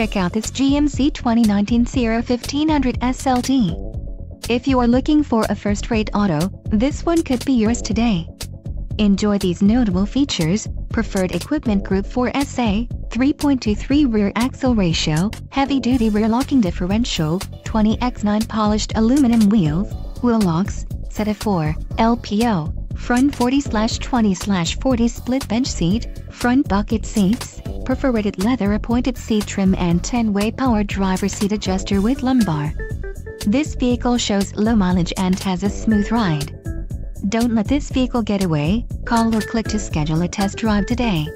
Check out this GMC 2019 Sierra 1500 SLT. If you are looking for a first-rate auto, this one could be yours today. Enjoy these notable features, preferred equipment group 4SA, 3.23 rear axle ratio, heavy-duty rear locking differential, 20x9 polished aluminum wheels, wheel locks, set of 4, LPO, front 40-20-40 split bench seat, front bucket seats, perforated leather appointed seat trim and 10-way power driver seat adjuster with lumbar. This vehicle shows low mileage and has a smooth ride. Don't let this vehicle get away, call or click to schedule a test drive today.